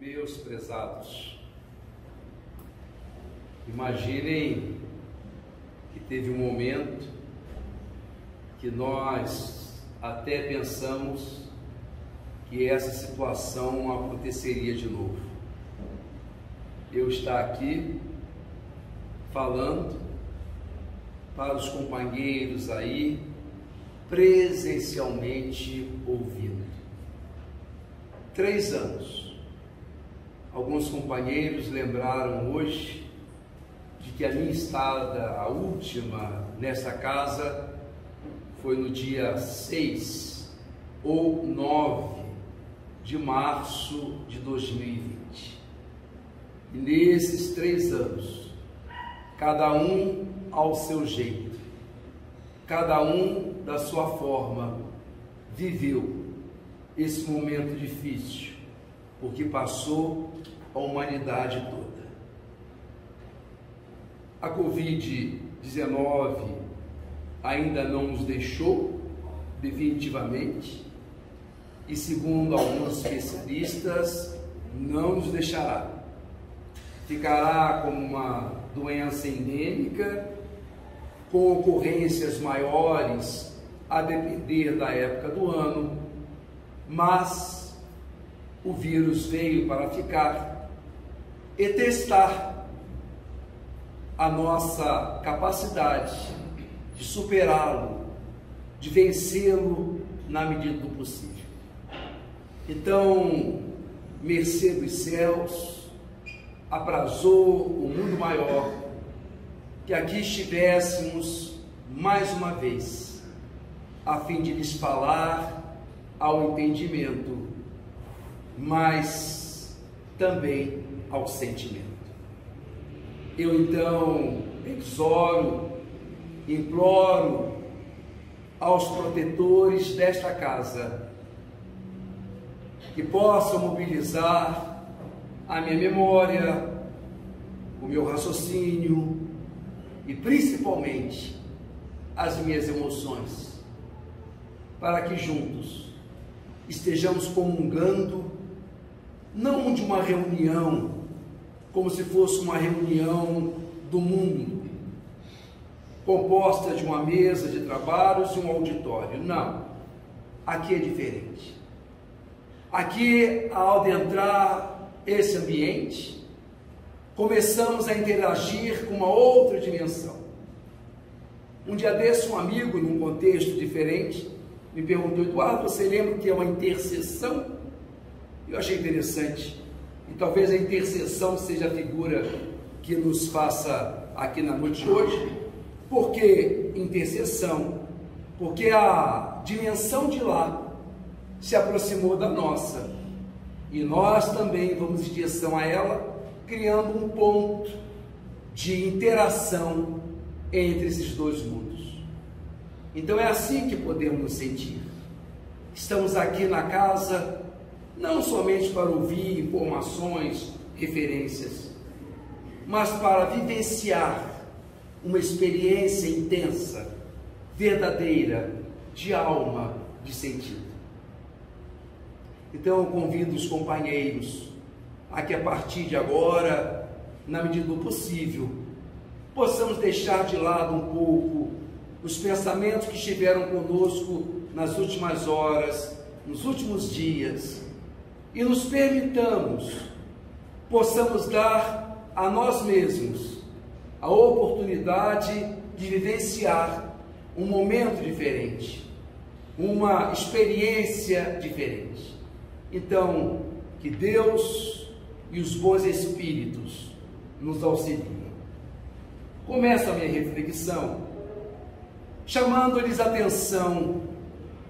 Meus prezados, imaginem que teve um momento que nós até pensamos que essa situação aconteceria de novo. Eu estar aqui falando para os companheiros aí, presencialmente ouvindo. Três anos. Alguns companheiros lembraram hoje de que a minha estada, a última nessa casa, foi no dia 6 ou 9 de março de 2020. E nesses três anos, cada um ao seu jeito, cada um da sua forma, viveu esse momento difícil, porque passou a humanidade toda. A Covid-19 ainda não nos deixou definitivamente e, segundo alguns especialistas, não nos deixará. Ficará como uma doença endêmica, com ocorrências maiores a depender da época do ano, mas o vírus veio para ficar e testar a nossa capacidade de superá-lo, de vencê-lo na medida do possível. Então, mercê dos céus, aprazou o mundo maior que aqui estivéssemos mais uma vez, a fim de lhes falar ao entendimento, mas também ao sentimento. Eu então exoro, imploro aos protetores desta casa que possam mobilizar a minha memória, o meu raciocínio e principalmente as minhas emoções, para que juntos estejamos comungando, não de uma reunião, como se fosse uma reunião do mundo, composta de uma mesa de trabalhos e um auditório. Não. Aqui é diferente. Aqui, ao adentrar esse ambiente, começamos a interagir com uma outra dimensão. Um dia desse, um amigo, num contexto diferente, me perguntou, Eduardo, você lembra que é uma intercessão? Eu achei interessante. E talvez a intercessão seja a figura que nos faça aqui na noite de hoje. Por que intercessão? Porque a dimensão de lá se aproximou da nossa. E nós também vamos em direção a ela, criando um ponto de interação entre esses dois mundos. Então é assim que podemos nos sentir. Estamos aqui na casa não somente para ouvir informações, referências, mas para vivenciar uma experiência intensa, verdadeira, de alma, de sentido. Então eu convido os companheiros a que a partir de agora, na medida do possível, possamos deixar de lado um pouco os pensamentos que estiveram conosco nas últimas horas, nos últimos dias, e nos permitamos, possamos dar a nós mesmos a oportunidade de vivenciar um momento diferente, uma experiência diferente. Então, que Deus e os bons espíritos nos auxiliem. Começa a minha reflexão chamando-lhes atenção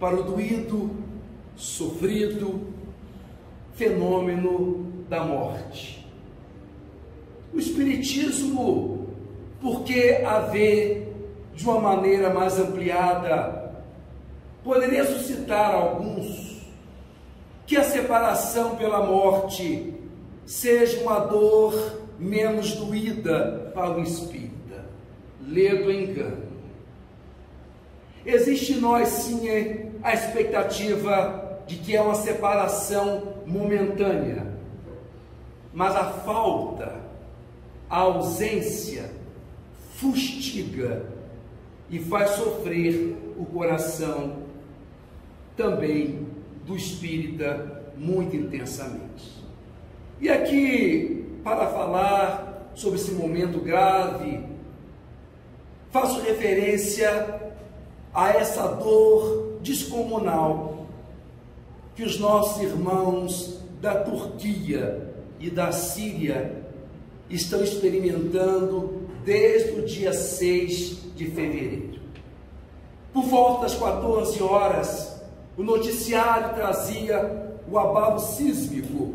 para o doído, sofrido fenômeno da morte. O Espiritismo, por que haver de uma maneira mais ampliada, poderia suscitar alguns que a separação pela morte seja uma dor menos doída para o espírita. Ledo engano. Existe em nós sim a expectativa de que é uma separação momentânea, mas a falta, a ausência, fustiga e faz sofrer o coração também do espírita muito intensamente. E aqui, para falar sobre esse momento grave, faço referência a essa dor descomunal que os nossos irmãos da Turquia e da Síria estão experimentando desde o dia 6 de fevereiro. Por volta das 14 horas, o noticiário trazia o abalo sísmico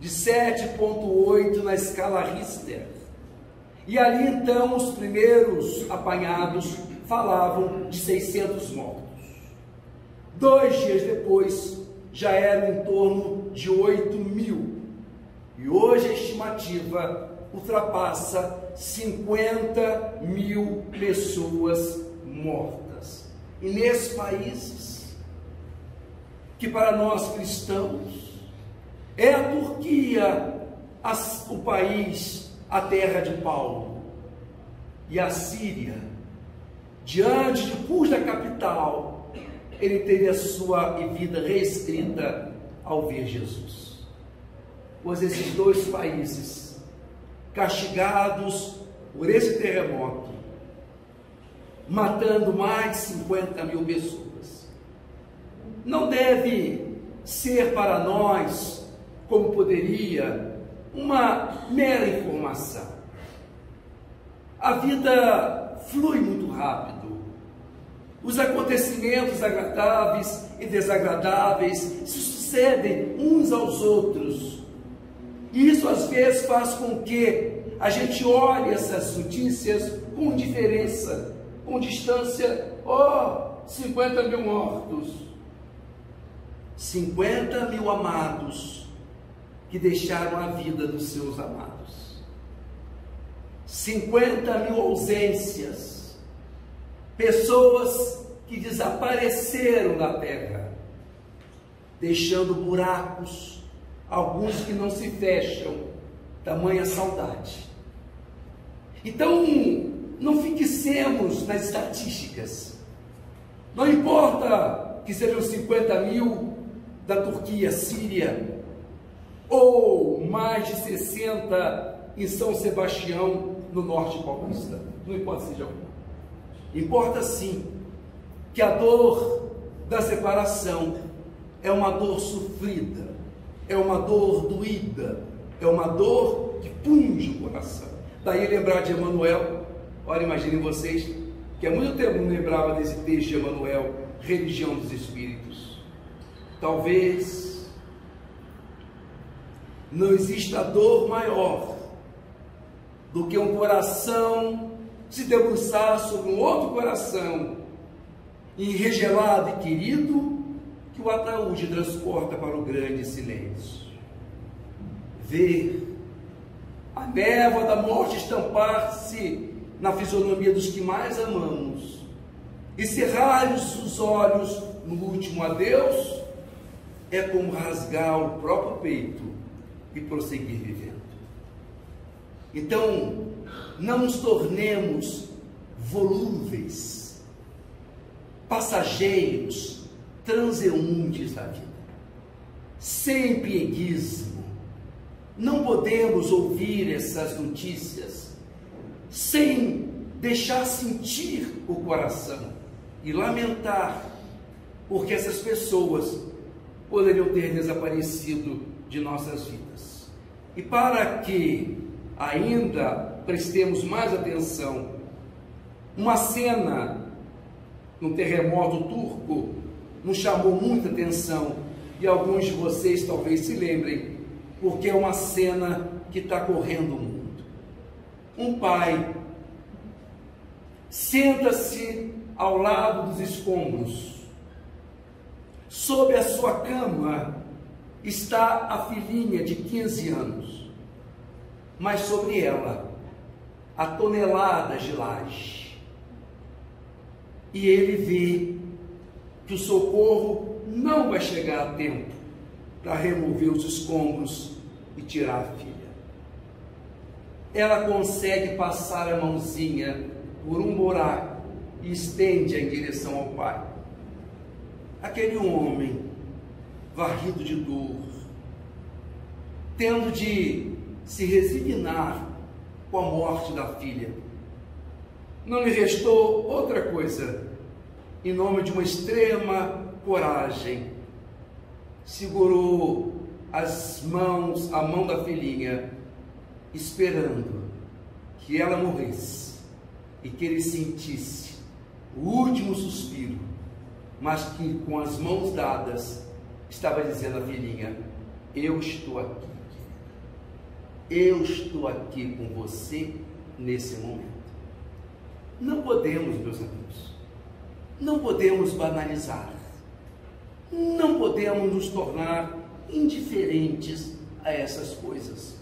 de 7,8 na escala Richter. E ali então os primeiros apanhados falavam de 600 mortos. Dois dias depois, já eram em torno de 8 mil. E hoje a estimativa ultrapassa 50 mil pessoas mortas. E nesses países, que para nós cristãos, é a Turquia o país, a terra de Paulo, e a Síria, diante de cuja capital ele teve a sua vida restrita ao ver Jesus. Pois esses dois países, castigados por esse terremoto, matando mais de 50 mil pessoas, não deve ser para nós, como poderia, uma mera informação. A vida flui muito rápido. Os acontecimentos agradáveis e desagradáveis se sucedem uns aos outros. E isso às vezes faz com que a gente olhe essas notícias com indiferença, com distância. Oh, 50 mil mortos. 50 mil amados que deixaram a vida dos seus amados. 50 mil ausências. Pessoas que desapareceram da terra, deixando buracos, alguns que não se fecham, tamanha saudade. Então, não fixemos nas estatísticas. Não importa que sejam 50 mil da Turquia, Síria, ou mais de 60 em São Sebastião, no norte paulista. Não importa seja um. Importa sim que a dor da separação é uma dor sofrida, é uma dor doída, é uma dor que punge o coração. Daí lembrar de Emanuel, olha, imaginem vocês, que há muito tempo não lembrava desse texto de Emanuel, religião dos espíritos. Talvez não exista dor maior do que um coração se debruçar sobre um outro coração enregelado e querido que o ataúde transporta para o grande silêncio. Ver a névoa da morte estampar-se na fisionomia dos que mais amamos e cerrar os olhos no último adeus é como rasgar o próprio peito e prosseguir vivendo. Então, não nos tornemos volúveis, passageiros, transeuntes da vida, sem pieguismo. Não podemos ouvir essas notícias sem deixar sentir o coração e lamentar, porque essas pessoas poderiam ter desaparecido de nossas vidas. E para que ainda prestemos mais atenção, uma cena no terremoto turco nos chamou muita atenção e alguns de vocês talvez se lembrem, porque é uma cena que está correndo o mundo. Um pai senta-se ao lado dos escombros, sob a sua cama está a filhinha de 15 anos, mas sobre ela a toneladas de laje. E ele vê que o socorro não vai chegar a tempo para remover os escombros e tirar a filha. ela consegue passar a mãozinha por um buraco e estende-a em direção ao pai. Aquele homem, varrido de dor, tendo de se resignar com a morte da filha, não lhe restou outra coisa, em nome de uma extrema coragem, segurou as mãos, a mão da filhinha, esperando que ela morresse e que ele sentisse o último suspiro, mas que com as mãos dadas estava dizendo à filhinha: Eu estou aqui. Eu estou aqui com você nesse momento. Não podemos, meus amigos, não podemos banalizar, não podemos nos tornar indiferentes a essas coisas,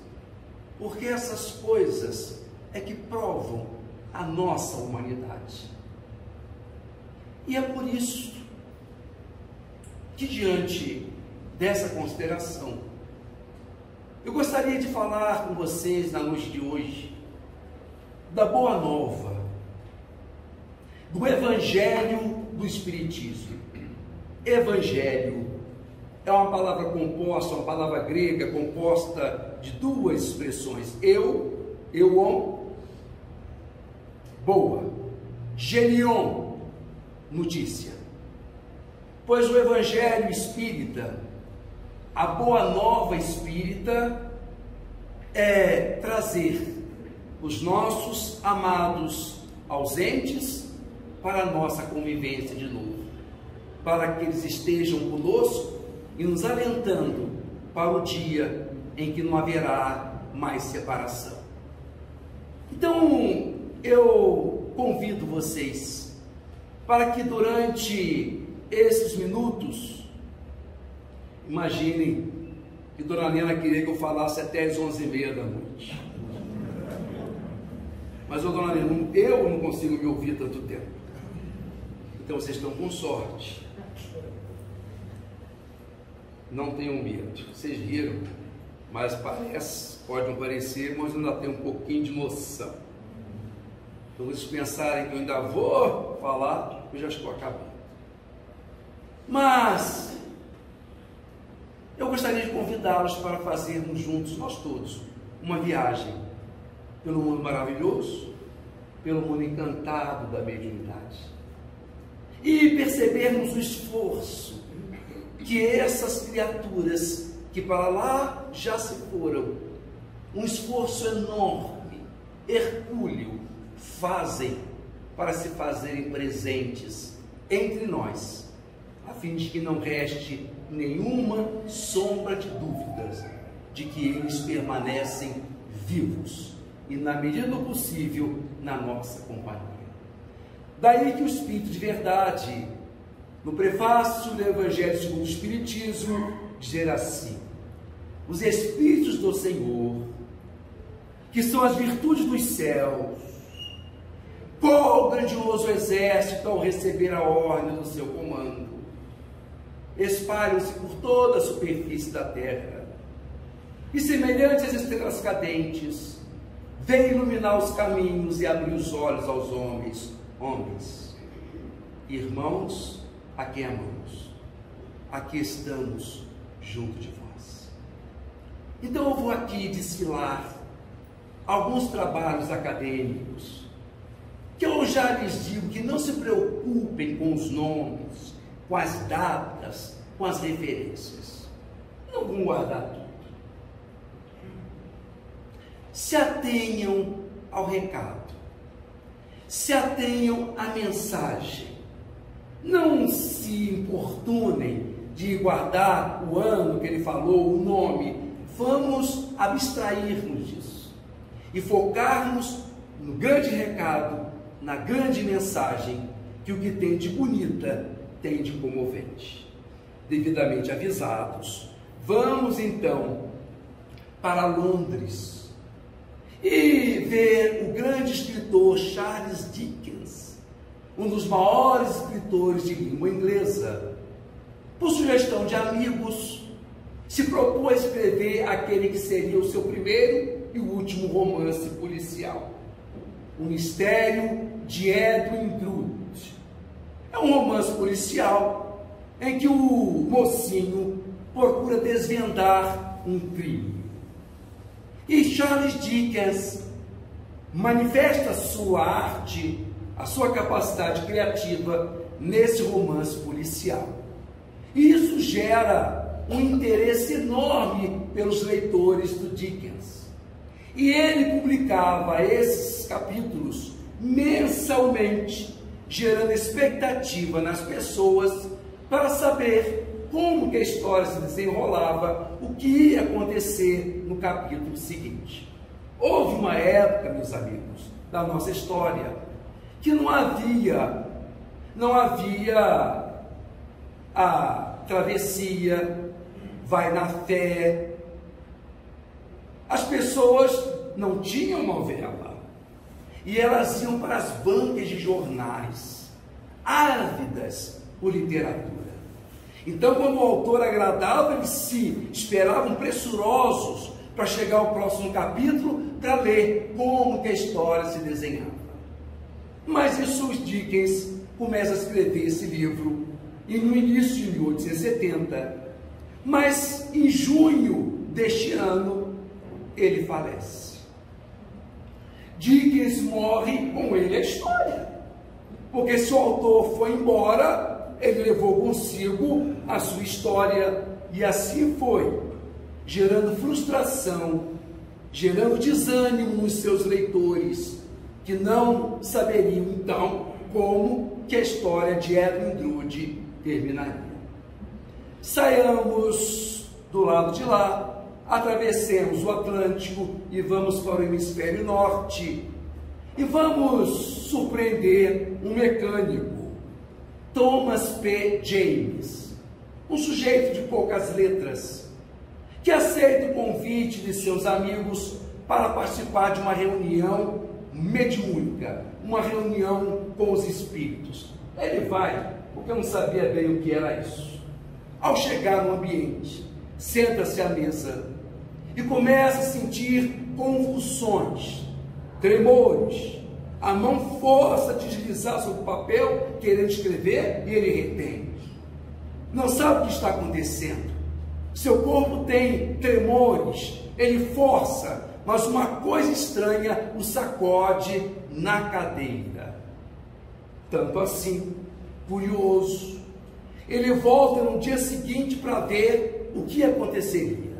porque essas coisas é que provam a nossa humanidade. E é por isso que, diante dessa consideração, eu gostaria de falar com vocês na noite de hoje da Boa Nova, do Evangelho do Espiritismo. Evangelho é uma palavra composta, uma palavra grega composta de duas expressões: eu, euon, boa, genion, notícia. Pois o Evangelho espírita, a boa nova espírita, é trazer os nossos amados ausentes para a nossa convivência de novo, para que eles estejam conosco e nos alentando para o dia em que não haverá mais separação. Então, eu convido vocês para que durante esses minutos, imaginem que Dona Nena queria que eu falasse até as onze e meia da noite. Mas, Dona Nena, eu não consigo me ouvir tanto tempo. Então, vocês estão com sorte não tenham medo. Vocês viram, mas parece, pode não parecer, mas ainda tem um pouquinho de noção. Então, vocês pensarem que eu ainda vou falar, eu já estou acabando. Mas, eu gostaria de convidá-los para fazermos juntos, nós todos, uma viagem pelo mundo maravilhoso, pelo mundo encantado da mediunidade. E percebermos o esforço que essas criaturas que para lá já se foram, um esforço enorme, hercúleo, fazem para se fazerem presentes entre nós, a fim de que não reste nenhuma sombra de dúvidas de que eles permanecem vivos e, na medida do possível, na nossa companhia. Daí que o Espírito de verdade no prefácio do Evangelho segundo o Espiritismo, dizer assim: os Espíritos do Senhor, que são as virtudes dos céus, qual grandioso exército ao receber a ordem do seu comando, espalham-se por toda a superfície da terra, e semelhantes às estrelas cadentes, vêm iluminar os caminhos e abrir os olhos aos homens, homens, irmãos a quem amamos. Aqui estamos junto de vós. Então eu vou aqui desfilar alguns trabalhos acadêmicos que eu já lhes digo que não se preocupem com os nomes, com as datas, com as referências. Não vão guardar tudo. Se atenham ao recado, se atenham à mensagem, não se importunem de guardar o ano que ele falou, o nome. Vamos abstrair-nos disso e focarmos no grande recado, na grande mensagem que o que tem de bonita tem de comovente. Devidamente avisados, vamos então para Londres e ver o grande escritor Charles Dickens um dos maiores escritores de língua inglesa, por sugestão de amigos, se propôs escrever aquele que seria o seu primeiro e último romance policial. O Mistério de Edwin Drood. É um romance policial em que o mocinho procura desvendar um crime. E Charles Dickens manifesta sua arte, a sua capacidade criativa nesse romance policial. E isso gera um interesse enorme pelos leitores do Dickens. E ele publicava esses capítulos mensalmente, gerando expectativa nas pessoas para saber como que a história se desenrolava, o que ia acontecer no capítulo seguinte. Houve uma época, meus amigos, da nossa história, que não havia, não havia a travessia, vai na fé. As pessoas não tinham novela e elas iam para as bancas de jornais, ávidas por literatura. Então, quando o autor agradava, eles se esperavam pressurosos para chegar ao próximo capítulo para ler como que a história se desenhava. Mas isso os Dickens começa a escrever esse livro e no início de 1870, mas em junho deste ano ele falece. Dickens morre com ele a história, porque se o autor foi embora, ele levou consigo a sua história e assim foi, gerando frustração, gerando desânimo nos seus leitores, que não saberiam então como que a história de Edwin Drood terminaria. Saiamos do lado de lá, atravessemos o Atlântico e vamos para o hemisfério norte e vamos surpreender um mecânico, Thomas P. James, um sujeito de poucas letras, que aceita o convite de seus amigos para participar de uma reunião mediúnica, uma reunião com os espíritos. Ele vai, porque eu não sabia bem o que era isso. Ao chegar no ambiente, senta-se à mesa e começa a sentir convulsões, tremores. A mão força a deslizar sobre o papel, querendo escrever, e ele retém. Não sabe o que está acontecendo. Seu corpo tem tremores, ele força, mas uma coisa estranha o sacode na cadeira. Tanto assim, curioso, ele volta no dia seguinte para ver o que aconteceria.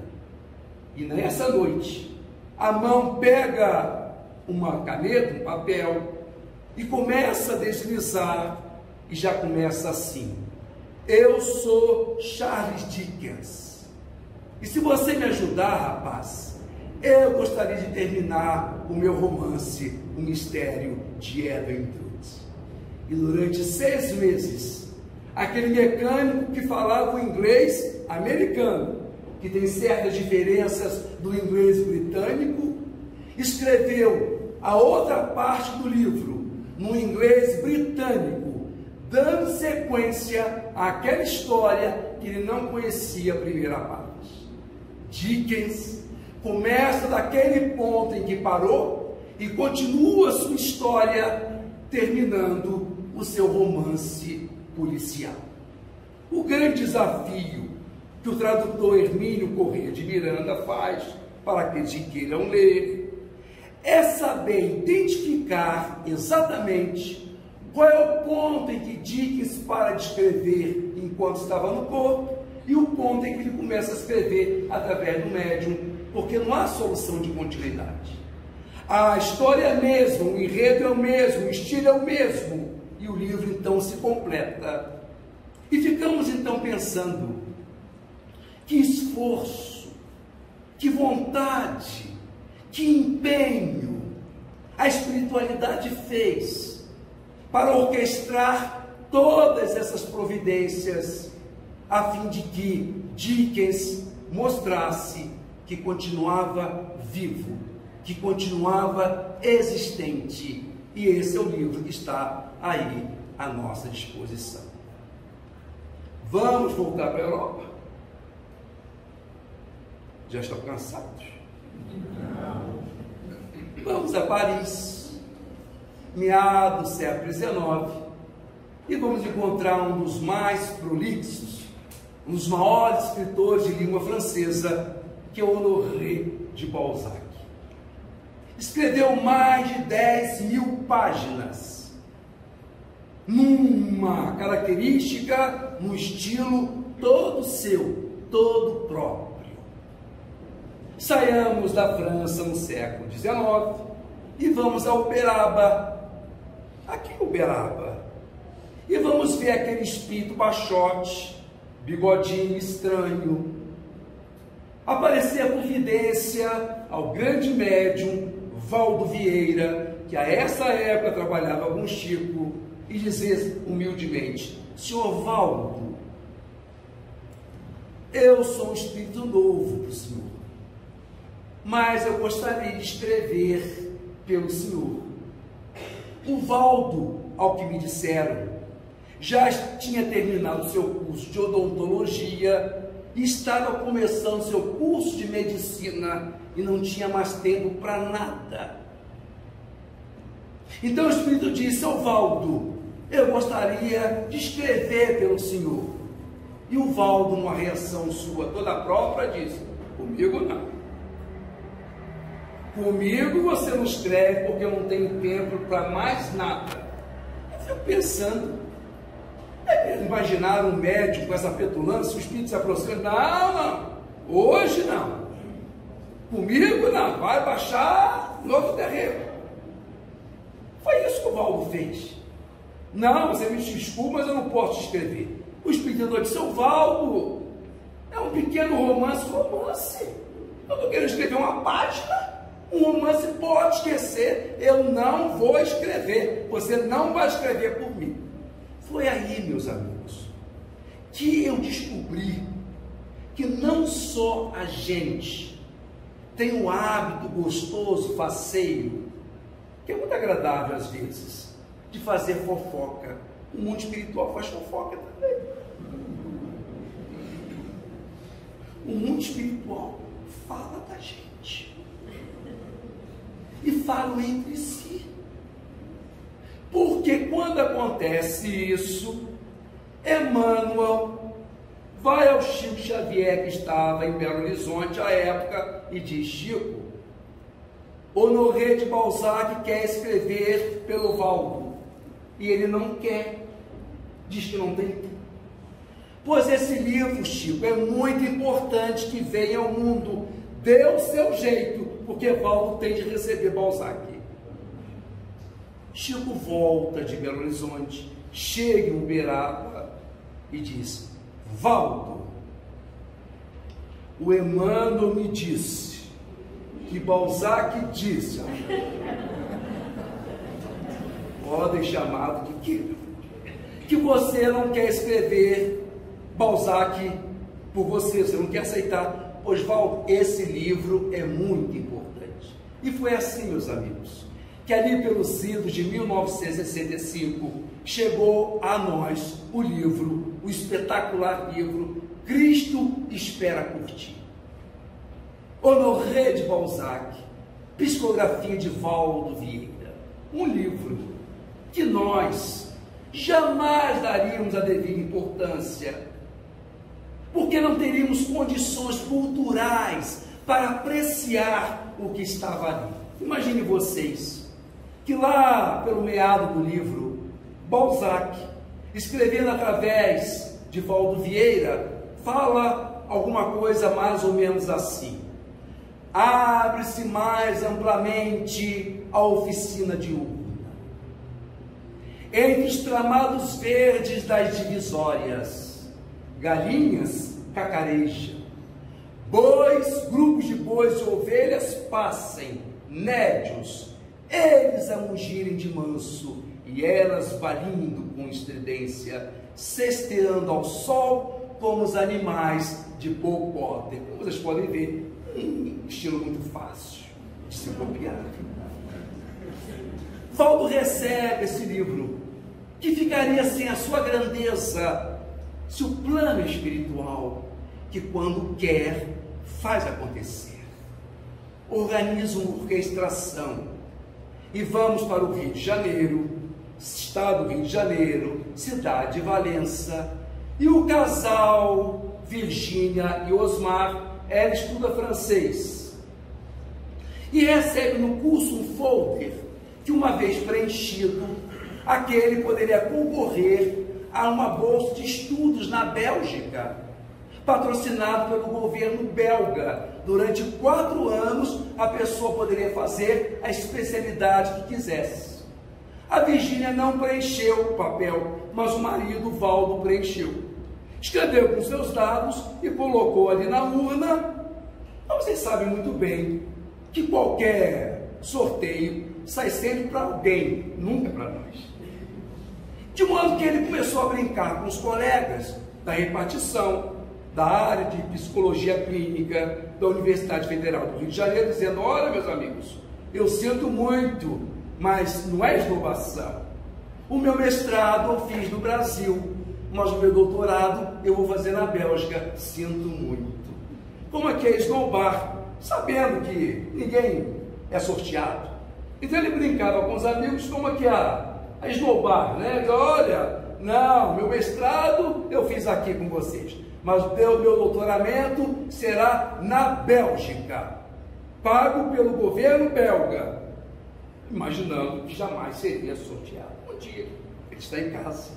E nessa noite, a mão pega uma caneta, um papel, e começa a deslizar, e já começa assim: Eu sou Charles Dickens. E se você me ajudar, rapaz, eu gostaria de terminar o meu romance, O Mistério de Edwin Drood. E durante seis meses, aquele mecânico que falava o inglês americano, que tem certas diferenças do inglês britânico, escreveu a outra parte do livro no inglês britânico, dando sequência àquela história que ele não conhecia a primeira parte. Dickens começa daquele ponto em que parou e continua sua história, terminando o seu romance policial. O grande desafio que o tradutor Hermínio Corrêa de Miranda faz para aqueles que queiram ler é saber identificar exatamente qual é o ponto em que Dickens para escrever enquanto estava no corpo e o ponto em que ele começa a escrever através do médium porque não há solução de continuidade. A história é a mesma, o enredo é o mesmo, o estilo é o mesmo, e o livro então se completa. E ficamos então pensando: que esforço, que vontade, que empenho a espiritualidade fez para orquestrar todas essas providências, a fim de que Dickens mostrasse que continuava vivo, que continuava existente. E esse é o livro que está aí à nossa disposição. Vamos voltar para a Europa? Já estão cansados? Vamos a Paris, meados do século XIX, e vamos encontrar um dos mais prolixos, um dos maiores escritores de língua francesa, que é Honoré de Balzac. Escreveu mais de 10 mil páginas, numa característica, num estilo todo seu, todo próprio. Saiamos da França no século XIX e vamos a Uberaba. Aqui em Uberaba. E vamos ver aquele espírito baixote, bigodinho estranho, aparecer a confidência ao grande médium Valdo Vieira, que a essa época trabalhava com Chico, e dizer humildemente: Senhor Valdo, eu sou um espírito novo para o Senhor mas eu gostaria de escrever pelo Senhor. O Valdo, ao que me disseram, já tinha terminado seu curso de odontologia e estava começando seu curso de medicina e não tinha mais tempo para nada. Então o Espírito disse ao Valdo: Eu gostaria de escrever pelo Senhor. E o Valdo, numa reação sua toda própria, disse: Comigo não. Comigo você não escreve porque eu não tenho tempo para mais nada. Eu fico pensando, é imaginar um médico com essa petulância, o espírito se aproxima, não, não, hoje não. Comigo não, vai baixar novo terreno. Foi isso que o Valdo fez. Não, você me desculpa, mas eu não posso escrever. O espírito disse, seu Valdo, é um pequeno romance, romance. Eu não quero escrever uma página. Um romance pode esquecer, eu não vou escrever, você não vai escrever por mim. Foi aí, meus amigos, que eu descobri que não só a gente tem um hábito gostoso, faceiro, que é muito agradável às vezes, de fazer fofoca. O mundo espiritual faz fofoca também. O mundo espiritual fala da gente e falam entre si. Porque quando acontece isso, Emmanuel vai ao Chico Xavier, que estava em Belo Horizonte à época, e diz: Chico, Honoré de Balzac quer escrever pelo Valdo, e ele não quer, diz que não tem tempo. Pois esse livro, Chico, é muito importante que venha ao mundo, dê o seu jeito, porque Valdo tem de receber Balzac. Chico volta de Belo Horizonte, chega em Uberaba e diz: Valdo, o Emmanuel me disse que Balzac disse, podem chamar do que que você não quer escrever Balzac por você, você não quer aceitar Oswaldo, esse livro é muito importante. E foi assim, meus amigos, que ali pelos idos de 1965 chegou a nós o livro, o espetacular livro Cristo Espera por Ti. Honoré de Balzac, psicografia de Valdo Vieira. Um livro que nós jamais daríamos a devida importância porque não teríamos condições culturais para apreciar o que estava ali. Imagine vocês que lá pelo meado do livro, Balzac, escrevendo através de Valdo Vieira, fala alguma coisa mais ou menos assim: abre-se mais amplamente a oficina de urna. Entre os tramados verdes das divisórias, galinhas cacarejam, bois, grupos de bois e ovelhas passem, nédios, eles a mugirem de manso, e elas balindo com estridência, cesteando ao sol como os animais de Paul Potter. Como vocês podem ver, um estilo muito fácil de se copiar. Valdo recebe esse livro, que ficaria sem a sua grandeza se o plano espiritual, que quando quer, faz acontecer. organiza uma orquestração e vamos para o Rio de Janeiro, estado do Rio de Janeiro, cidade de Valença, e o casal Virgínia e Osmar, ela estuda francês. E recebe no curso um folder que, uma vez preenchido, aquele poderia concorrer a uma bolsa de estudos na Bélgica, patrocinado pelo governo belga. Durante quatro anos, a pessoa poderia fazer a especialidade que quisesse. A Virgínia não preencheu o papel, mas o marido, Valdo, preencheu. Escreveu com seus dados e colocou ali na urna. Mas vocês sabem muito bem que qualquer sorteio sai sempre para alguém, nunca para nós. De modo que ele começou a brincar com os colegas da repartição, da área de psicologia clínica da Universidade Federal do Rio de Janeiro, dizendo: Olha, meus amigos, eu sinto muito, mas não é esnobação. O meu mestrado eu fiz no Brasil, mas o meu doutorado eu vou fazer na Bélgica. Sinto muito. Como é que é esnobar? Sabendo que ninguém é sorteado. Então ele brincava com os amigos como é que é a esnobar, né? Olha, não, meu mestrado eu fiz aqui com vocês, mas o meu, doutoramento será na Bélgica, pago pelo governo belga, imaginando que jamais seria sorteado. Um dia, ele está em casa,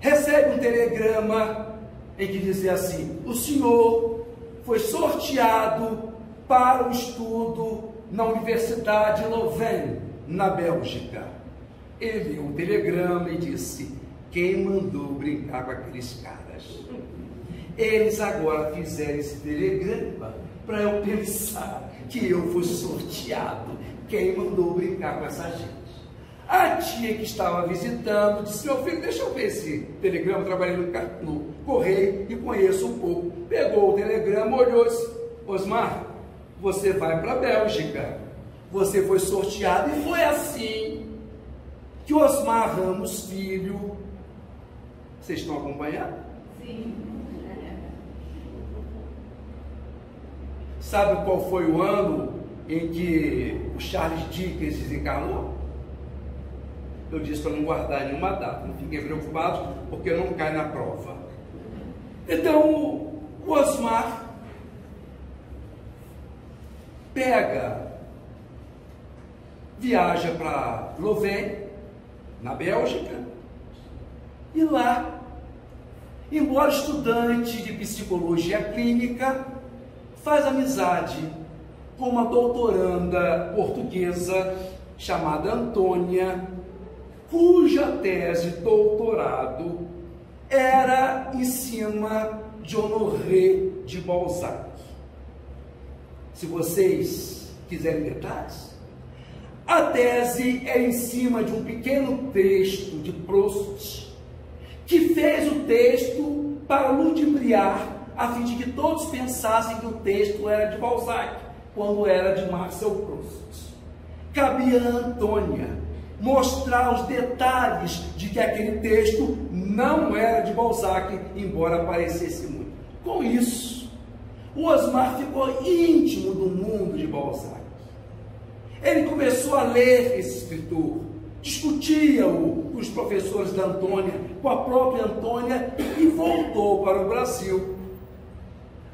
recebe um telegrama em que dizia assim: o senhor foi sorteado para o estudo na Universidade Louvain, na Bélgica. Ele viu um telegrama e disse: Quem mandou brincar com aqueles caras? Eles agora fizeram esse telegrama para eu pensar que eu fui sorteado. Quem mandou brincar com essa gente? A tia que estava visitando disse: Meu filho, deixa eu ver esse telegrama. Trabalhei no, correio e conheço um pouco. Pegou o telegrama, olhou e disse: Osmar, você vai para a Bélgica. Você foi sorteado e foi assim que Osmar Ramos Filho, vocês estão acompanhando? Sim. Sabe qual foi o ano em que o Charles Dickens desencarnou? Eu disse para não guardar nenhuma data, não fiquem preocupados, porque não cai na prova. Então, o Osmar pega, viaja para Louvain, na Bélgica. E lá, embora estudante de psicologia clínica, faz amizade com uma doutoranda portuguesa chamada Antônia, cuja tese de doutorado era em cima de Honoré de Balzac. Se vocês quiserem detalhes, a tese é em cima de um pequeno texto de Proust, que fez o texto para ludibriar, a fim de que todos pensassem que o texto era de Balzac, quando era de Marcel Proust. Cabia a Antônia mostrar os detalhes de que aquele texto não era de Balzac, embora parecesse muito. Com isso, o Osmar ficou íntimo do mundo de Balzac. Ele começou a ler esse escritor, discutia-o com os professores da Antônia, com a própria Antônia e voltou para o Brasil.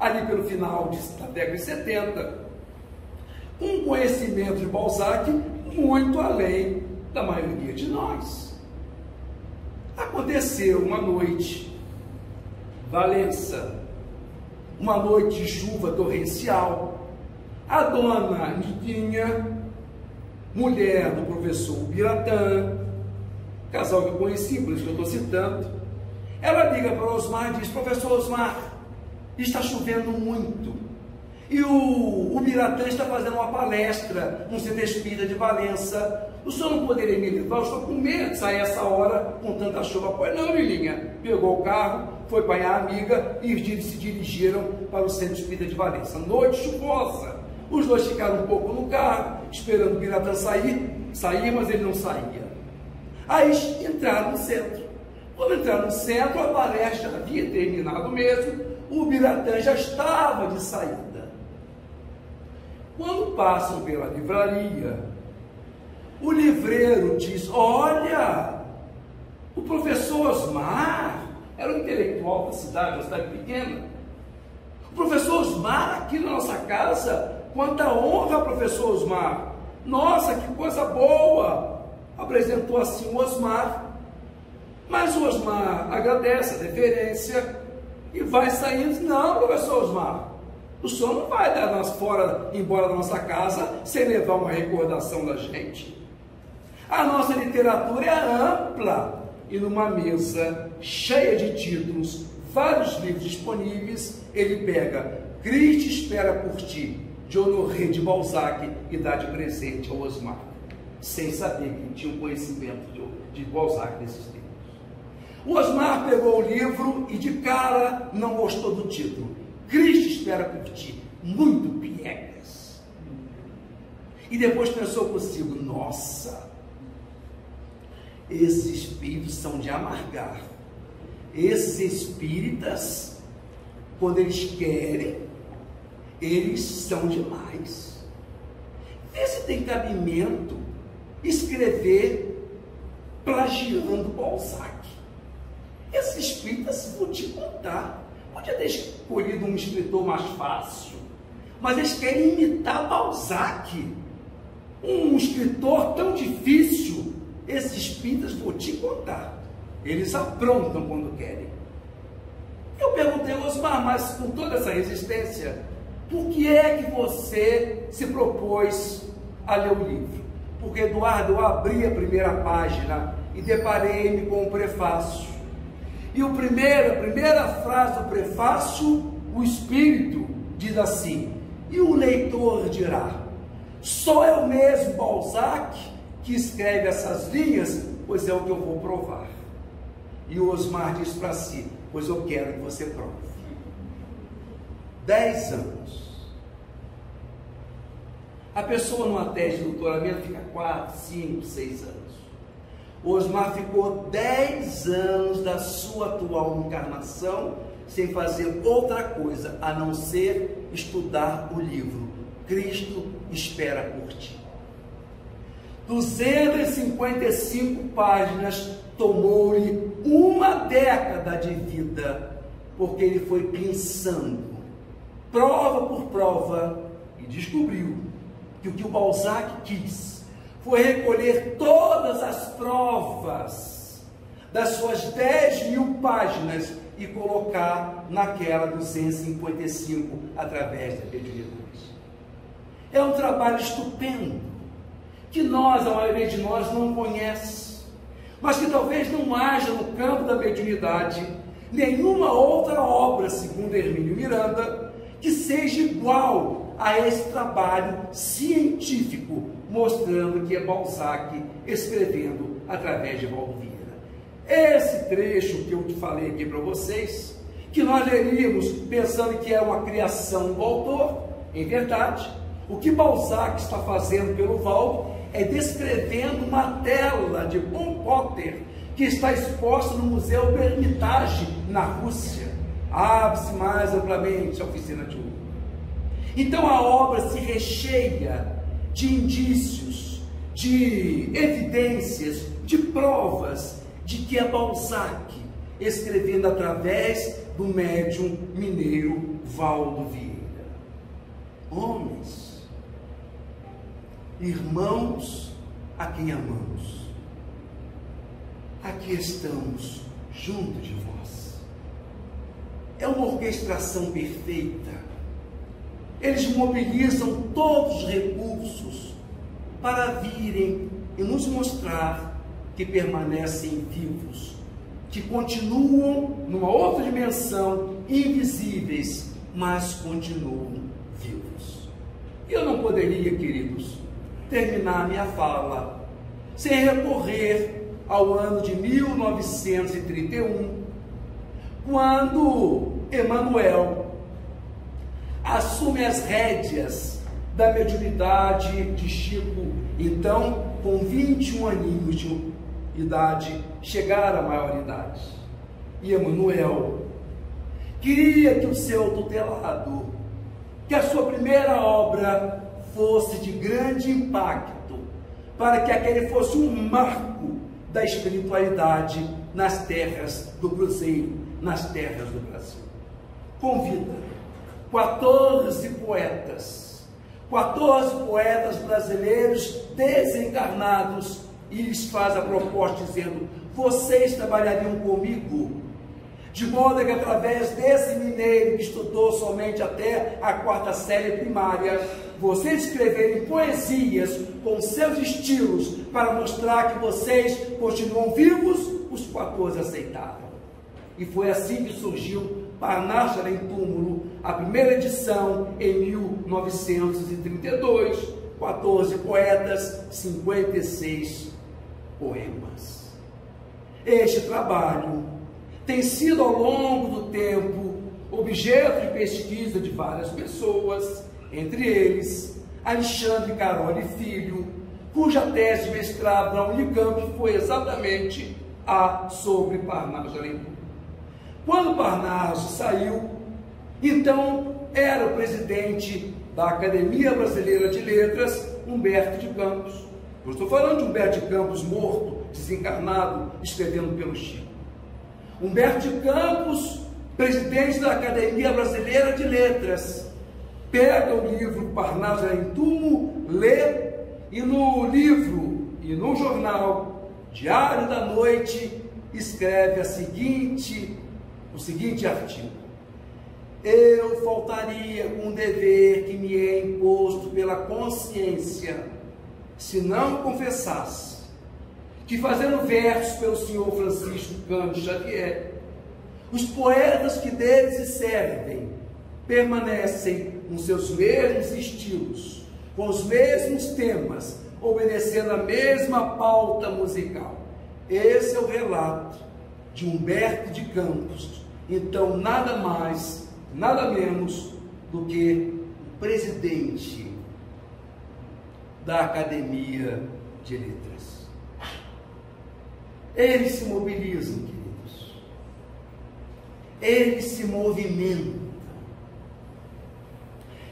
Ali pelo final da década de 70, um conhecimento de Balzac muito além da maioria de nós. Aconteceu uma noite, Valença, uma noite de chuva torrencial. A dona Nidinha mulher do professor Biratã, casal que eu conheci, por isso que eu estou citando, ela liga para o Osmar e diz, professor Osmar, está chovendo muito. E o, o está fazendo uma palestra no Centro Espírita de Valença. O senhor não poderia me levar? Eu estou com medo de sair essa hora com tanta chuva. Pois não, Lilinha. Pegou o carro, foi apanhar a amiga e se dirigiram para o Centro Espírita de Valença. Noite chuvosa. Os dois ficaram um pouco no carro, esperando o Biratã sair, sair, mas ele não saía. Aí entraram no centro. Quando entraram no centro, a palestra havia terminado mesmo, o Biratã já estava de saída. quando passam pela livraria, o livreiro diz: Olha, o professor Osmar era um intelectual da cidade, uma cidade pequena. O professor Osmar aqui na nossa casa, quanta honra, professor Osmar. Nossa, que coisa boa! Apresentou assim o Osmar. Mas o Osmar agradece a deferência e vai saindo. Não, professor Osmar, o senhor não vai dar nós fora, embora da nossa casa, sem levar uma recordação da gente. A nossa literatura é ampla e numa mesa cheia de títulos, vários livros disponíveis, ele pega Cristo espera por ti, de Honoré de Balzac e dá de presente ao Osmar, sem saber que tinha um conhecimento de, de Balzac nesses tempos. O Osmar pegou o livro e de cara não gostou do título. Cristo espera por ti. Muito piegas. E depois pensou consigo: nossa, esses espíritos são de amargar. Esses espíritas, quando eles querem, eles são demais. Vê se tem cabimento escrever plagiando Balzac. Esses espíritas vão te contar. Podia ter escolhido um escritor mais fácil, mas eles querem imitar Balzac, um escritor tão difícil. Esses espíritas vão te contar. Eles aprontam quando querem. Eu perguntei, Osmar, mas com toda essa resistência, por que é que você se propôs a ler o livro? Porque, Eduardo, eu abri a primeira página e deparei-me com o um prefácio. E o primeiro, a primeira frase do prefácio, o Espírito diz assim: e o leitor dirá: só é o mesmo Balzac que escreve essas linhas, pois é o que eu vou provar. E o Osmar diz para si: pois eu quero que você prove. Dez anos. A pessoa numa tese de doutoramento fica quatro, cinco, seis anos. Osmar ficou 10 anos da sua atual encarnação sem fazer outra coisa a não ser estudar o livro Cristo espera por ti. 255 páginas tomou-lhe uma década de vida, porque ele foi pensando, prova por prova, e descobriu que o que o Balzac quis foi recolher todas as provas das suas 10 mil páginas e colocar naquela 255 através da mediunidade. É um trabalho estupendo, que nós, a maioria de nós, não conhece, mas que talvez não haja no campo da mediunidade nenhuma outra obra, segundo Hermínio Miranda, que seja igual a esse trabalho científico mostrando que é Balzac escrevendo através de Valdo Vieira. Esse trecho que eu te falei aqui para vocês, que nós leríamos pensando que é uma criação do autor, em verdade, o que Balzac está fazendo pelo Valdo é descrevendo uma tela de Bon Potter que está exposta no Museu Hermitage, na Rússia. Abre-se mais amplamente a oficina de Hugo. Então a obra se recheia de indícios, de evidências, de provas de que é Balzac escrevendo através do médium mineiro Valdo Vieira. Homens, irmãos a quem amamos, aqui estamos junto de vós. É uma orquestração perfeita eles mobilizam todos os recursos para virem e nos mostrar que permanecem vivos, que continuam numa outra dimensão, invisíveis, mas continuam vivos. Eu não poderia, queridos, terminar minha fala sem recorrer ao ano de 1931, quando Emmanuel assume as rédeas da mediunidade de Chico, então com 21 aninhos de idade, chegar à maioridade. E Emanuel queria que o seu tutelado, que a sua primeira obra fosse de grande impacto, para que aquele fosse um marco da espiritualidade nas terras do Cruzeiro, nas terras do Brasil. Convida 14 poetas, 14 poetas brasileiros desencarnados, e lhes faz a proposta dizendo: vocês trabalhariam comigo? De modo que através desse mineiro que estudou somente até a quarta série primária, vocês escreverem poesias com seus estilos para mostrar que vocês continuam vivos, os 14 aceitaram. E foi assim que surgiu Parnacha em Túmulo, a primeira edição em 1932, 14 poetas, 56 poemas. Este trabalho tem sido ao longo do tempo objeto de pesquisa de várias pessoas, entre eles Alexandre Caroli Filho, cuja tese de mestrado na Unicamp foi exatamente a sobre Parnaso Alencar. Quando Parnaso saiu, então era o presidente da Academia Brasileira de Letras, Humberto de Campos. Eu estou falando de Humberto de Campos morto, desencarnado, escrevendo pelo Chico. Humberto de Campos, presidente da Academia Brasileira de Letras, pega o livro Parnaso em Túmulo, lê, e no livro e no jornal Diário da Noite escreve a seguinte, o seguinte artigo. Eu faltaria com um dever que me é imposto pela consciência, se não confessasse que fazendo versos pelo senhor Francisco Cândido Xavier, os poetas que deles se servem permanecem com seus mesmos estilos, com os mesmos temas, obedecendo a mesma pauta musical. Esse é o relato de Humberto de Campos. Então, nada mais, nada menos do que o presidente da Academia de Letras. Eles se mobilizam, queridos. Eles se movimentam.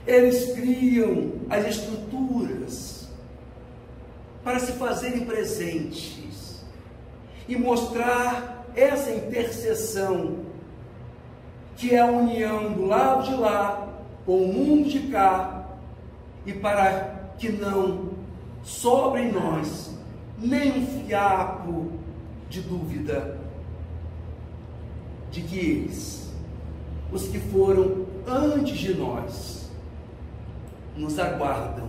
Eles criam as estruturas para se fazerem presentes e mostrar essa interseção que é a união do lado de lá com o mundo de cá e para que não sobre nós nem um fiapo de dúvida de que eles, os que foram antes de nós, nos aguardam,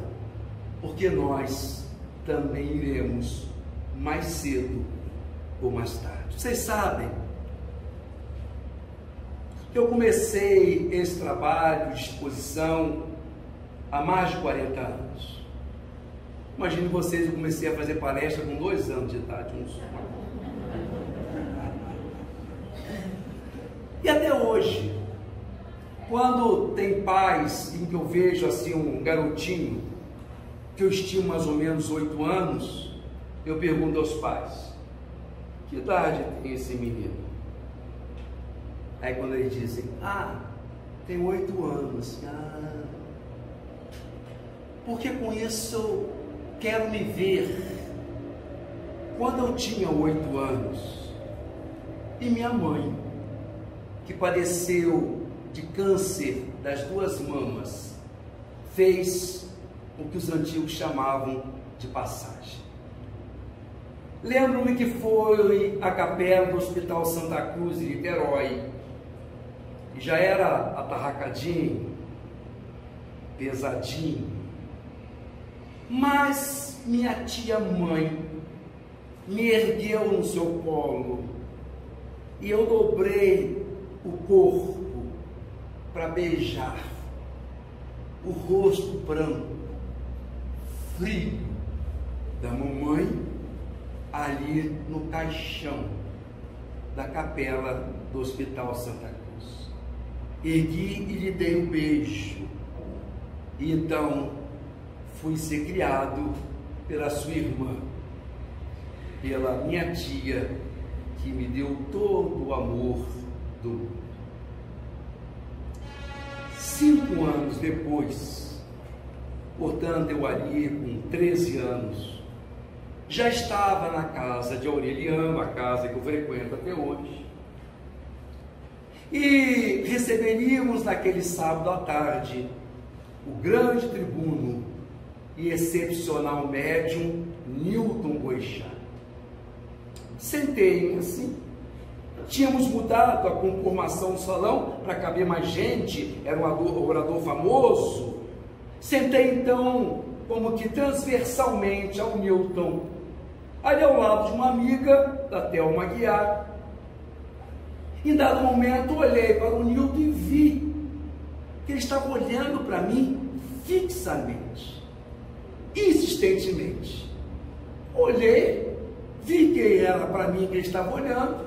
porque nós também iremos mais cedo ou mais tarde. Vocês sabem, eu comecei esse trabalho de exposição há mais de 40 anos. Imagine vocês, eu comecei a fazer palestra com dois anos de idade, uns E até hoje, quando tem pais em que eu vejo assim um garotinho, que eu estimo mais ou menos oito anos, eu pergunto aos pais, que idade tem esse menino? Aí quando eles dizem, ah, tem oito anos. Ah, porque com isso eu quero me ver. Quando eu tinha oito anos, e minha mãe que padeceu de câncer das duas mamas, fez o que os antigos chamavam de passagem. Lembro-me que foi à capela do Hospital Santa Cruz, em Niterói, já era atarracadinho, pesadinho, mas minha tia mãe me ergueu no seu colo e eu dobrei o corpo para beijar o rosto branco, frio da mamãe ali no caixão da capela do Hospital Santa Cruz. Ergui e lhe dei um beijo. E então fui ser criado pela sua irmã, pela minha tia, que me deu todo o amor do mundo. Cinco anos depois, Portanto, eu ali, com 13 anos, já estava na casa de Aureliano, a casa que eu frequento até hoje. E receberíamos naquele sábado à tarde o grande tribuno e excepcional médium Newton Boixá. Sentei-me assim. Tínhamos mudado a conformação do salão para caber mais gente, era um orador famoso. Sentei então, como que transversalmente ao Newton, ali ao lado de uma amiga, da Thelma Guiar. Em dado momento, olhei para o Newton e vi que ele estava olhando para mim fixamente, insistentemente. Olhei, vi que era para mim que ele estava olhando,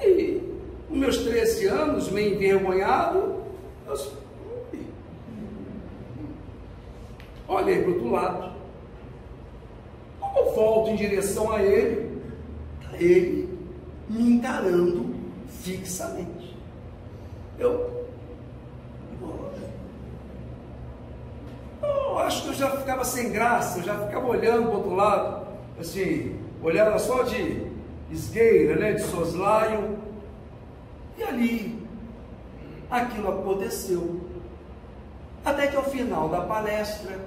e com meus 13 anos, meio envergonhado, eu olhei para o outro lado. Como eu volto em direção a ele, ele me encarando fixamente. Eu eu acho que eu já ficava sem graça, eu já ficava olhando para o outro lado, assim, olhava só de esgueira, né, de soslaio, e ali aquilo aconteceu. Até que ao final da palestra,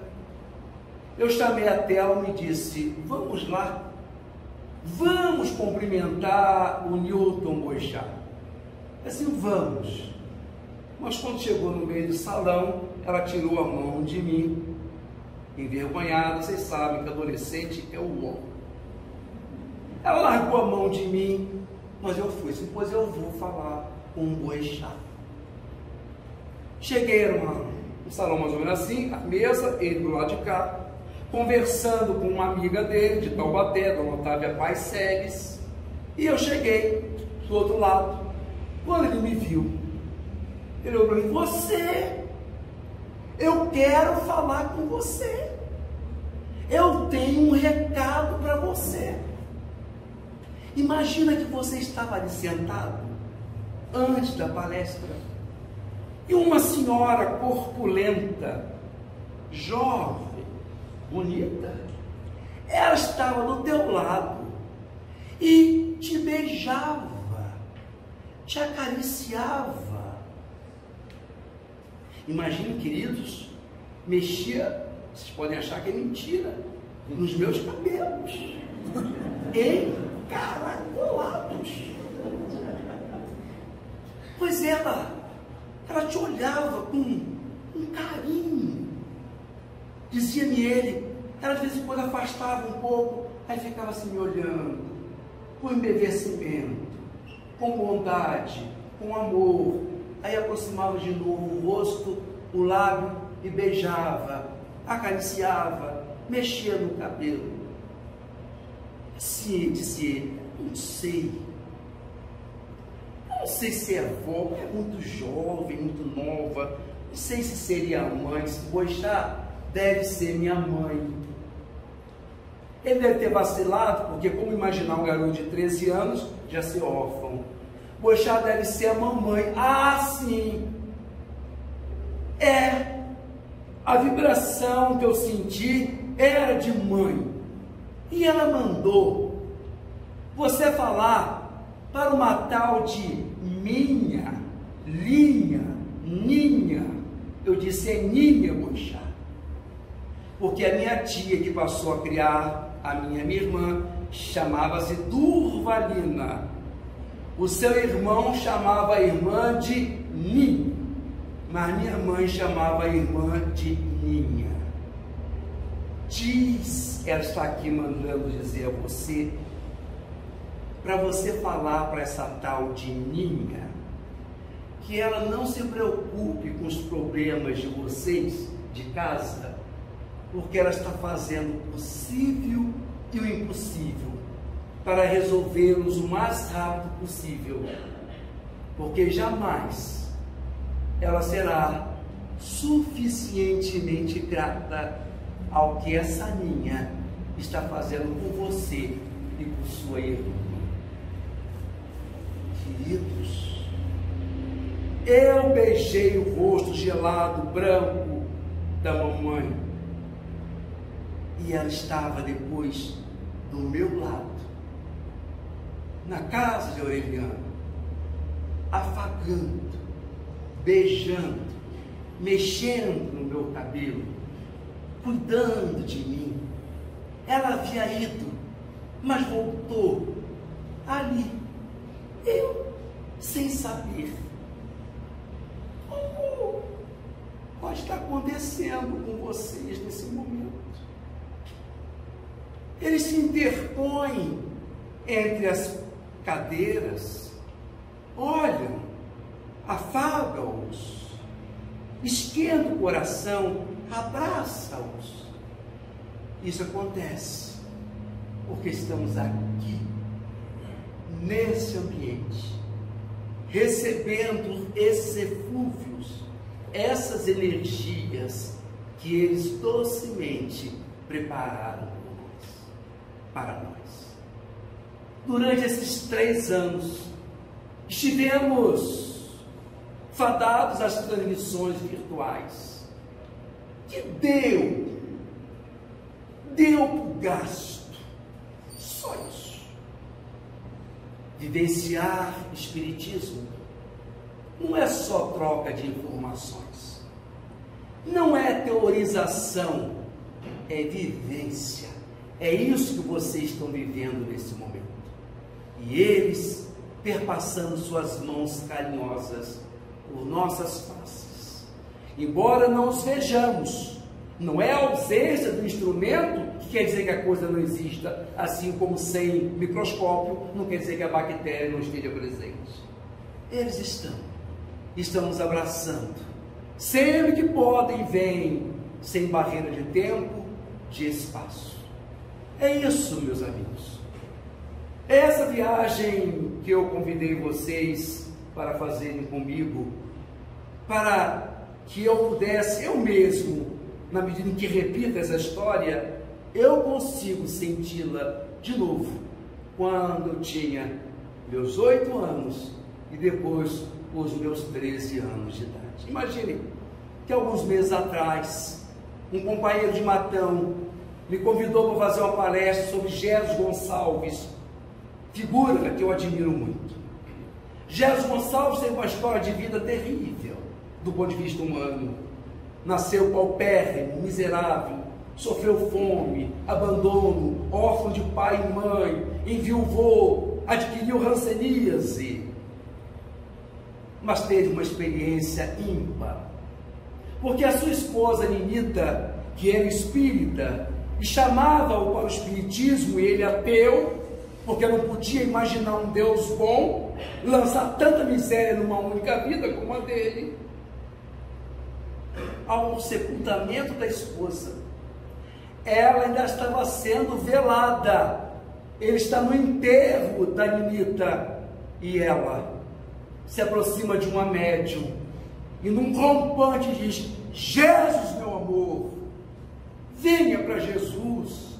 eu chamei a tela e disse: Vamos lá, vamos cumprimentar o Newton Boixá. Assim, vamos. Mas quando chegou no meio do salão, ela tirou a mão de mim, envergonhada. Vocês sabem que adolescente é o louco. Ela largou a mão de mim, mas eu fui, assim, pois eu vou falar com um boixá. Cheguei, era um salão mais ou menos assim, a mesa, ele do lado de cá, conversando com uma amiga dele, de Taubaté, Dona Otávia Paz Seles, e eu cheguei do outro lado. Quando ele me viu, ele olhou para mim, você, eu quero falar com você. Eu tenho um recado para você. Imagina que você estava ali sentado, antes da palestra, e uma senhora corpulenta, jovem, bonita, ela estava do teu lado e te beijava, te acariciava. Imagine, queridos, mexia, vocês podem achar que é mentira, nos meus cabelos, encaracolados. Pois ela, ela te olhava com um carinho Dizia-me ele, ela de vez em quando afastava um pouco, aí ficava assim me olhando, com embevecimento, com bondade, com amor. Aí aproximava de novo o rosto, o lábio e beijava, acariciava, mexia no cabelo. Sim, disse ele, não sei. Não sei se é avó, é muito jovem, muito nova. Não sei se seria a mãe, se já deve ser minha mãe. Ele deve ter vacilado, porque como imaginar um garoto de 13 anos já ser órfão? Boixá deve ser a mamãe. Ah, sim! É. A vibração que eu senti era de mãe. E ela mandou você falar para uma tal de minha, linha, ninha. Eu disse é ninha, Boixá porque a minha tia que passou a criar a minha, minha irmã chamava-se Durvalina. O seu irmão chamava a irmã de Ni, mas minha mãe chamava a irmã de Ninha. Diz, ela está aqui mandando dizer a você, para você falar para essa tal de Ninha, que ela não se preocupe com os problemas de vocês de casa, porque ela está fazendo o possível e o impossível para resolvê-los o mais rápido possível, porque jamais ela será suficientemente grata ao que essa ninha está fazendo por você e por sua irmã. Queridos, eu beijei o rosto gelado, branco da mamãe E ela estava depois do meu lado, na casa de Aureliano, afagando, beijando, mexendo no meu cabelo, cuidando de mim. Ela havia ido, mas voltou ali, eu sem saber. Como pode estar acontecendo com vocês nesse momento? Ele se interpõe entre as cadeiras, olham, afaga-os, esquenta o coração, abraça-os. Isso acontece porque estamos aqui, nesse ambiente, recebendo esses eflúvios, essas energias que eles docemente prepararam para nós. Durante esses três anos, estivemos fadados às transmissões virtuais, que deu, deu para o gasto, só isso. Vivenciar Espiritismo não é só troca de informações, não é teorização, é vivência. É isso que vocês estão vivendo nesse momento. E eles perpassando suas mãos carinhosas por nossas faces. Embora não os vejamos, não é a ausência do instrumento que quer dizer que a coisa não exista, assim como sem microscópio não quer dizer que a bactéria não esteja presente. Eles estão, estão nos abraçando. Sempre que podem, vêm sem barreira de tempo, de espaço. É isso, meus amigos. Essa viagem que eu convidei vocês para fazerem comigo, para que eu pudesse, eu mesmo, na medida em que repito essa história, eu consigo senti-la de novo, quando eu tinha meus oito anos e depois os meus 13 anos de idade. Imagine que alguns meses atrás, um companheiro de matão me convidou para fazer uma palestra sobre Jesus Gonçalves, figura que eu admiro muito. Jesus Gonçalves tem uma história de vida terrível do ponto de vista humano. Nasceu paupérrimo, miserável, sofreu fome, abandono, órfão de pai e mãe, enviuvou, adquiriu ranceníase, mas teve uma experiência ímpar. Porque a sua esposa Ninita, que era espírita, e chamava-o para o Espiritismo, e ele ateu, porque não podia imaginar um Deus bom lançar tanta miséria numa única vida como a dele. Ao sepultamento da esposa, ela ainda estava sendo velada. Ele está no enterro da Ninita e ela se aproxima de uma médium e num rompante diz: Jesus, meu amor, Venha para Jesus.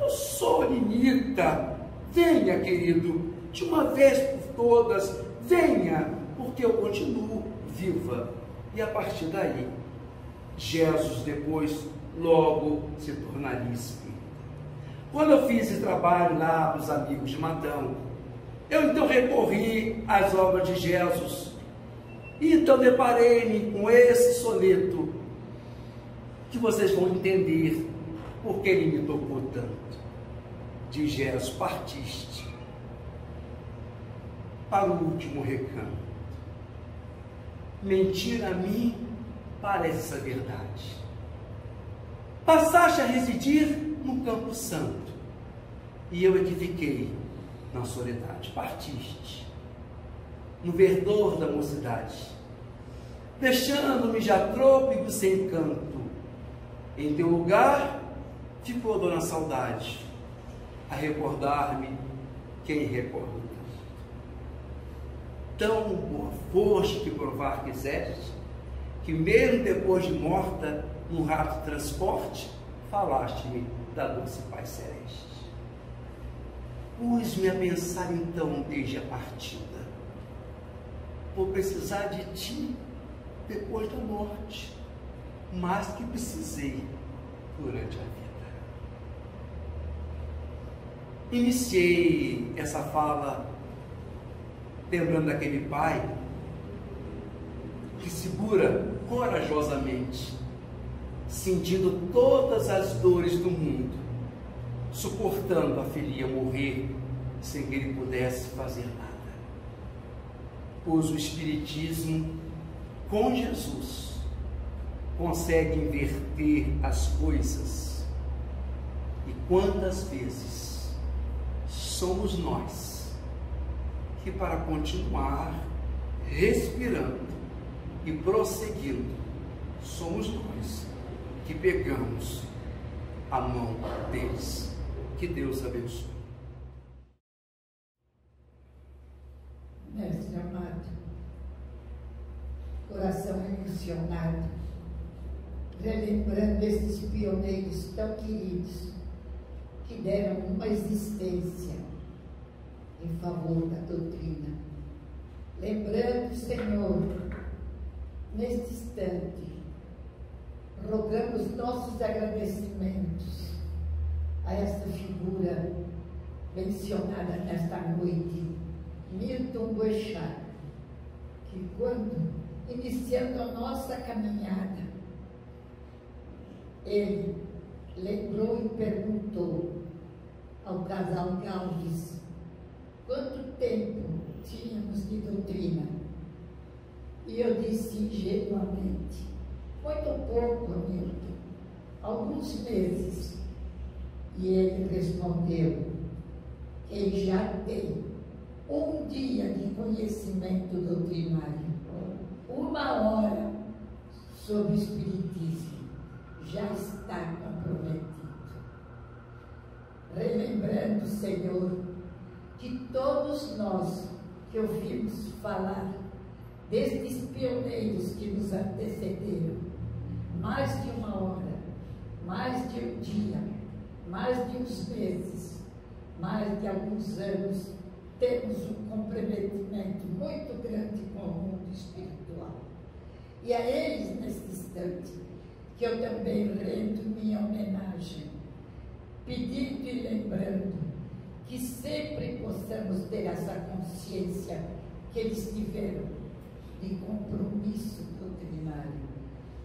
Eu sou limita. Venha, querido, de uma vez por todas. Venha, porque eu continuo viva. E a partir daí, Jesus depois logo se tornaria espírita. Quando eu fiz esse trabalho lá dos amigos de Matão, eu então recorri às obras de Jesus. E então deparei-me com esse soneto que vocês vão entender porque ele me tocou tanto. De Geras partiste para o último recanto. Mentir a mim parece essa verdade. Passaste a residir no Campo Santo e eu é que fiquei na soledade. Partiste no verdor da mocidade, deixando-me já trôpego sem canto em teu lugar ficou, dona Saudade, a recordar-me quem recorda. Tão boa foste que provar quiseste, que mesmo depois de morta, num rato transporte, falaste-me da doce Pai Celeste. Pus-me a pensar então desde a partida. Vou precisar de ti depois da morte mais que precisei durante a vida. Iniciei essa fala lembrando daquele pai que segura corajosamente, sentindo todas as dores do mundo, suportando a filha morrer sem que ele pudesse fazer nada. Pois o Espiritismo, com Jesus, consegue inverter as coisas. E quantas vezes somos nós que, para continuar respirando e prosseguindo, somos nós que pegamos a mão deles. Que Deus abençoe. Mestre amado, coração emocionado, relembrando esses pioneiros tão queridos que deram uma existência em favor da doutrina. Lembrando, Senhor, neste instante, rogamos nossos agradecimentos a esta figura mencionada nesta noite, Milton Boechat, que quando, iniciando a nossa caminhada, ele lembrou e perguntou ao casal Galves quanto tempo tínhamos de doutrina. E eu disse ingenuamente, muito pouco, Milton, alguns meses. E ele respondeu, quem já tem um dia de conhecimento doutrinário, uma hora sobre o Espiritismo, já está comprometido. Relembrando, Senhor, que todos nós que ouvimos falar destes pioneiros que nos antecederam, mais de uma hora, mais de um dia, mais de uns meses, mais de alguns anos, temos um comprometimento muito grande com o mundo espiritual. E a eles, neste instante, que eu também rendo minha homenagem, pedindo e lembrando que sempre possamos ter essa consciência que eles tiveram de compromisso doutrinário.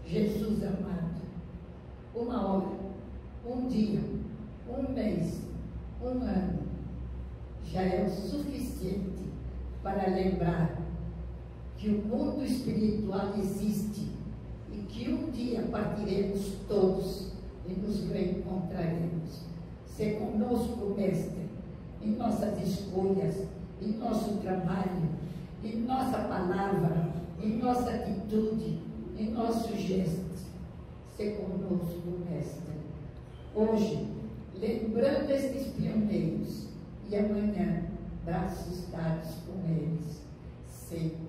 Jesus amado, uma hora, um dia, um mês, um ano, já é o suficiente para lembrar que o mundo espiritual existe e que um dia partiremos todos e nos reencontraremos. Se conosco, Mestre, em nossas escolhas, em nosso trabalho, em nossa palavra, em nossa atitude, em nossos gestos. Se conosco, Mestre. Hoje, lembrando estes pioneiros, e amanhã, braços dados com eles, sempre.